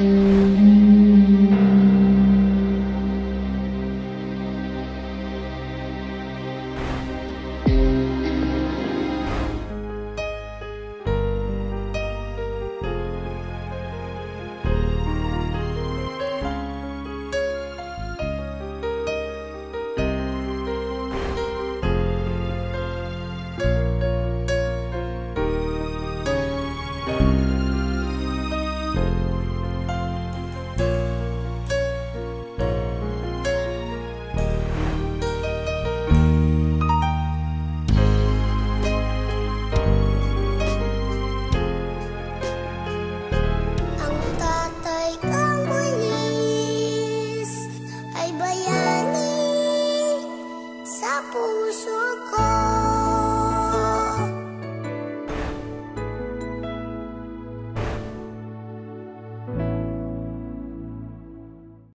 Música sa puso ko.